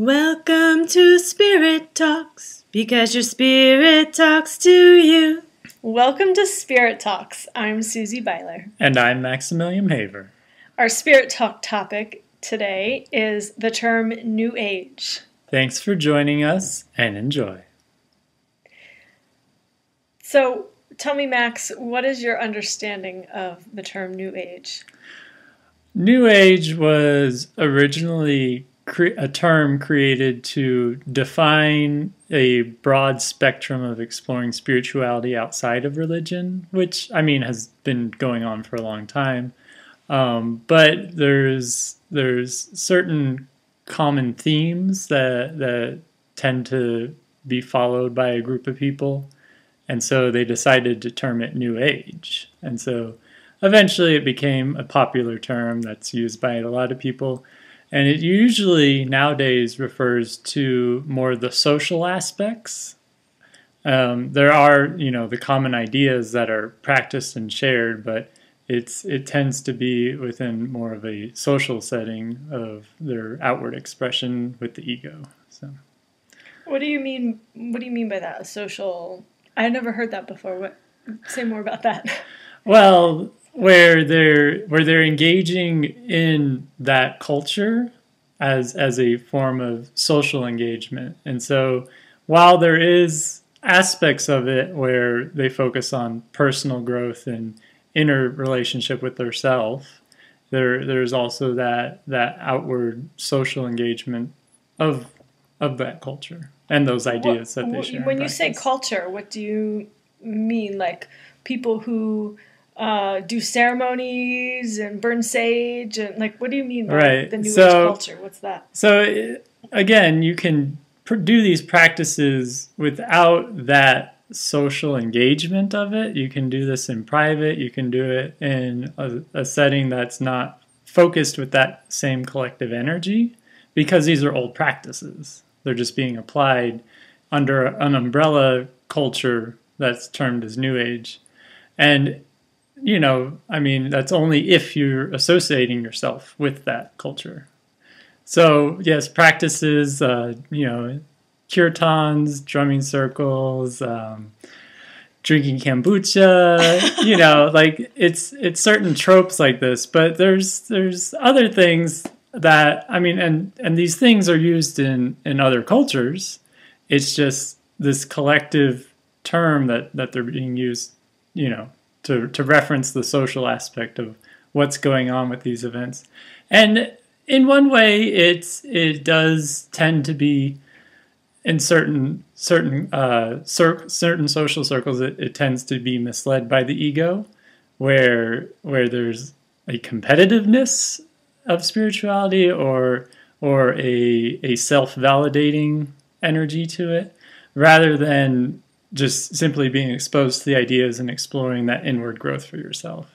Welcome to Spirit Talks, because your spirit talks to you. Welcome to Spirit Talks. I'm Susie Beiler. And I'm Maximilian Haver. Our Spirit Talk topic today is the term New Age. Thanks for joining us and enjoy. So, tell me, Max, what is your understanding of the term New Age? New Age was originally cre- a term created to define a broad spectrum of exploring spirituality outside of religion, which I mean has been going on for a long time. Um, but there's there's certain common themes that that tend to be followed by a group of people, and so they decided to term it New Age. And so eventually it became a popular term that's used by a lot of people. And it usually nowadays refers to more the social aspects. Um, there are, you know, the common ideas that are practiced and shared, but it's it tends to be within more of a social setting of their outward expression with the ego. So, what do you mean? What do you mean by that? A social? I never heard that before. What? Say more about that. Well, where they're where they're engaging in that culture as as a form of social engagement. And so while there is aspects of it where they focus on personal growth and inner relationship with their self, there there's also that that outward social engagement of of that culture and those ideas that they share. When you say culture, what do you mean? Like people who uh, do ceremonies and burn sage and like what do you mean by right. the new so, age culture? What's that? so again you can do these practices without that social engagement of it. You can do this in private. You can do it in a, a setting that's not focused with that same collective energy because these are old practices. They're just being applied under an umbrella culture that's termed as new age. And you know, I mean, that's only if you're associating yourself with that culture. So, yes, practices, uh, you know, kirtans, drumming circles, um, drinking kombucha, you know, like it's it's certain tropes like this, but there's there's other things that I mean, and and these things are used in in other cultures. It's just this collective term that that they're being used, you know, to, to reference the social aspect of what's going on with these events. And in one way, it's it does tend to be in certain certain uh, certain social circles, it, it tends to be misled by the ego, where where there's a competitiveness of spirituality or or a a self validating energy to it, rather than just simply being exposed to the ideas and exploring that inward growth for yourself.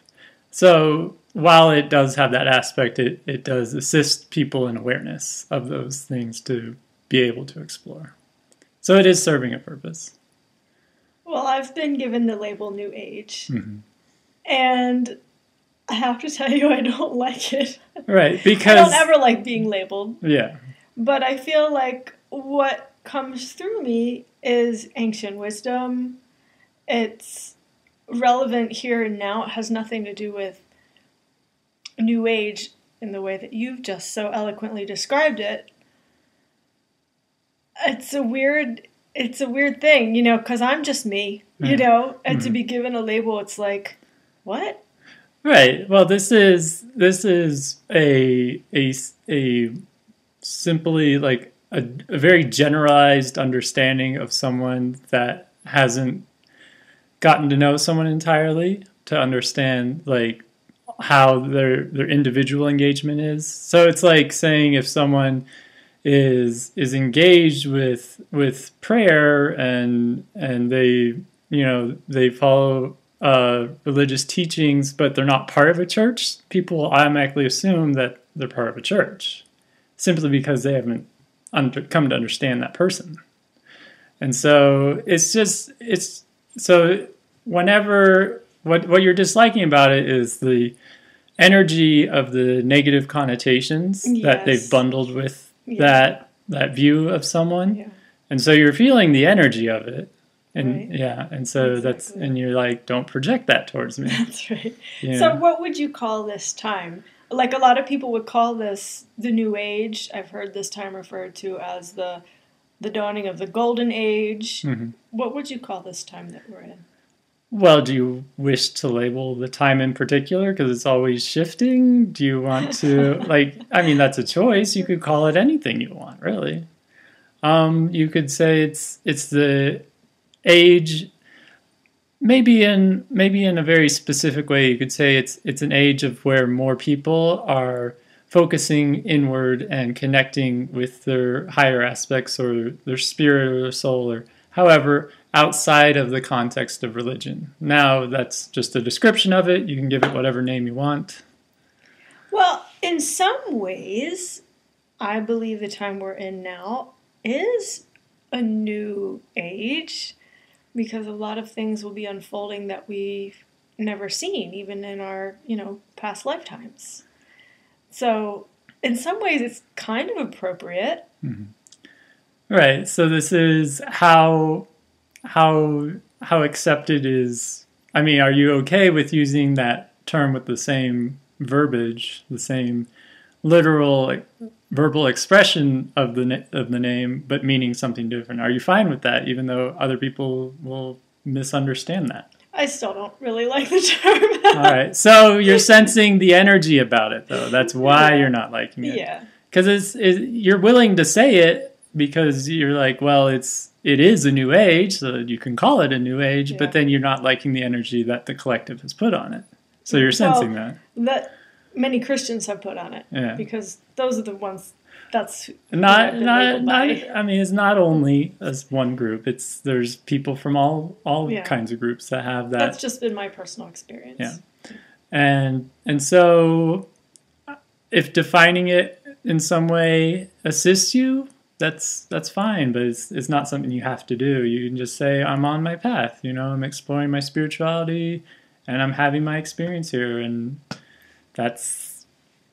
So while it does have that aspect, it, it does assist people in awareness of those things to be able to explore. So it is serving a purpose. Well, I've been given the label New Age. Mm-hmm. And I have to tell you, I don't like it. Right, because. I don't ever like being labeled. Yeah. But I feel like what comes through me is ancient wisdom. It's relevant here and now. It has nothing to do with New Age in the way that you've just so eloquently described it. It's a weird it's a weird thing, you know, because I'm just me, you mm. know, and mm-hmm. to be given a label, it's like, what? Right. Well, this is this is a a a simply like a, a very generalized understanding of someone that hasn't gotten to know someone entirely to understand like how their their individual engagement is. So it's like saying if someone is is engaged with with prayer and and they you know they follow uh, religious teachings, but they're not part of a church. People automatically assume that they're part of a church simply because they haven't under, come to understand that person. And so it's just it's so whenever what what you're disliking about it is the energy of the negative connotations yes. that they've bundled with yes. that that view of someone, Yeah. and so you're feeling the energy of it, and Right. yeah, and so that's and you're like, don't project that towards me. That's right. Yeah. So, what would you call this time? Like a lot of people would call this the New Age. I've heard this time referred to as the the dawning of the Golden Age. Mhm. What would you call this time that we're in? Well, do you wish to label the time in particular because it's always shifting? Do you want to like? I mean, that's a choice. You could call it anything you want, really. Um, you could say it's it's the age. Maybe in maybe in a very specific way, you could say it's it's an age of where more people are focusing inward and connecting with their higher aspects or their spirit or their soul or however outside of the context of religion. Now that's just a description of it. You can give it whatever name you want. Well, in some ways, I believe the time we're in now is a new age because a lot of things will be unfolding that we've never seen, even in our, you know, past lifetimes. So, in some ways, it's kind of appropriate. Mm-hmm. Right. So this is how how how accepted is I mean, are you okay with using that term with the same verbiage, the same literal like, verbal expression of the of the name but meaning something different? Are you fine with that even though other people will misunderstand that? I still don't really like the term. All right. So you're sensing the energy about it though. That's why Yeah. you're not liking it. yeah. because it's, it, you're willing to say it because you're like, well, it's it is a new age, so you can call it a new age, Yeah. but then you're not liking the energy that the collective has put on it. So you're sensing that, That many Christians have put on it yeah. because those are the ones that's Not, not, not. I mean, it's not only as one group. It's there's people from all all Yeah. kinds of groups that have that. that's just been my personal experience. Yeah. and and so if defining it in some way assists you that's that's fine but it's it's not something you have to do you can just say i'm on my path you know i'm exploring my spirituality and i'm having my experience here and that's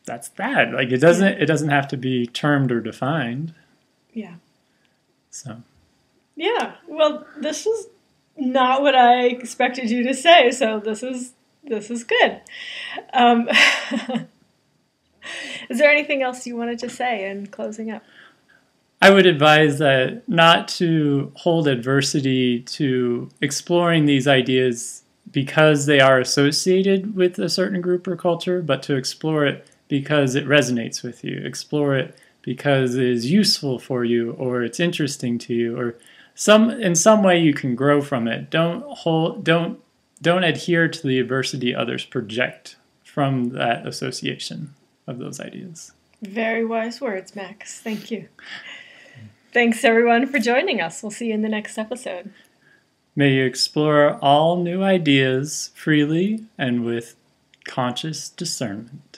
that's that like it doesn't it doesn't have to be termed or defined Yeah. so Yeah. Well, this is not what I expected you to say, so this is this is good. Um, is there anything else you wanted to say in closing up? I would advise that not to hold adversity to exploring these ideas because they are associated with a certain group or culture, but to explore it because it resonates with you. Explore it because it is useful for you or it's interesting to you or some in some way you can grow from it. Don't hold don't don't adhere to the adversity others project from that association of those ideas. Very wise words, Max. Thank you. Thanks everyone for joining us. We'll see you in the next episode. May you explore all new ideas freely and with conscious discernment.